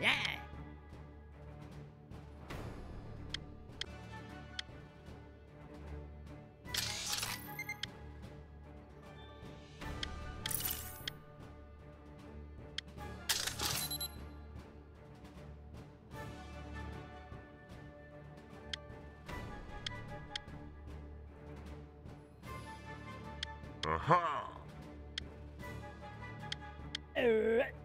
Yeah. Aha! Uh, -huh.